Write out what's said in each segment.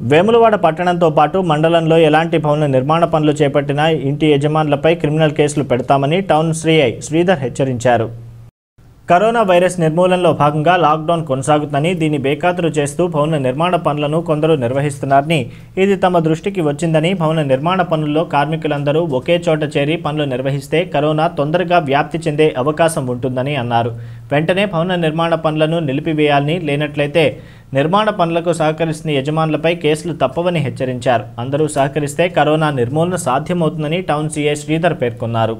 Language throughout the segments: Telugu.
వేములవాడ పట్టణంతో పాటు మండలంలో ఎలాంటి భవన నిర్మాణ పనులు చేపట్టినా ఇంటి యజమానులపై క్రిమినల్ కేసులు పెడతామని టౌన్ శ్రీఐ శ్రీధర్ హెచ్చరించారు. కరోనా వైరస్ నిర్మూలనలో భాగంగా లాక్డౌన్ కొనసాగుతుందని దీన్ని బేఖాతరు చేస్తూ భవన నిర్మాణ పనులను కొందరు నిర్వహిస్తున్నారని ఇది తమ దృష్టికి వచ్చిందని భవన నిర్మాణ పనుల్లో కార్మికులందరూ ఒకే చోట చేరి పనులు నిర్వహిస్తే కరోనా తొందరగా వ్యాప్తి చెందే అవకాశం ఉంటుందని అన్నారు. వెంటనే భవన నిర్మాణ పనులను నిలిపివేయాలని లేనట్లయితే నిర్మాణ పనులకు సహకరిస్తున్న యజమానులపై కేసులు తప్పవని హెచ్చరించారు. అందరూ సహకరిస్తే కరోనా నిర్మూలన సాధ్యమవుతుందని టౌన్ సీఐ శ్రీధర్ పేర్కొన్నారు.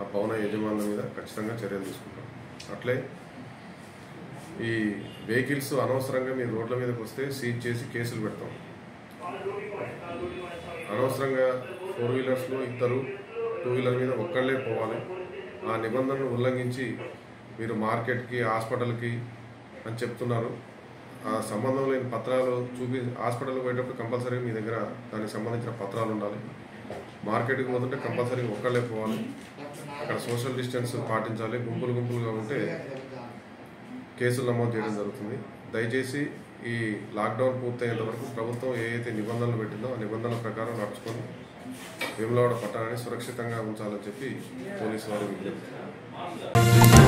ఆ యజమానుల మీద ఖచ్చితంగా తీసుకుంటాం. అట్లే ఈ వెహికల్స్ అనవసరంగా మీ రోడ్ల మీదకి వస్తే సీజ్ చేసి కేసులు పెడతాం. అనవసరంగా ఫోర్ వీలర్స్లో ఇద్దరు టూ వీలర్ మీద ఒక్కళ్ళే పోవాలి. ఆ నిబంధనలు ఉల్లంఘించి మీరు మార్కెట్కి హాస్పిటల్కి అని చెప్తున్నారు. ఆ సంబంధం లేని పత్రాలు చూపి హాస్పిటల్కి పోయేటప్పుడు కంపల్సరీ మీ దగ్గర దానికి సంబంధించిన పత్రాలు ఉండాలి. మార్కెట్కి పోతుంటే కంపల్సరీ ఒక్కళ్ళే పోవాలి. అక్కడ సోషల్ డిస్టెన్స్ పాటించాలి. గుంపులు గుంపులుగా ఉంటే కేసులు నమోదు చేయడం జరుగుతుంది. దయచేసి ఈ లాక్డౌన్ పూర్తయ్యేంత వరకు ప్రభుత్వం ఏదైతే నిబంధనలు పెట్టిందో ఆ నిబంధనల ప్రకారం నడుచుకొని వేములవాడ పట్టణాన్ని సురక్షితంగా ఉంచాలని చెప్పి పోలీసు వారు విజ్ఞప్తి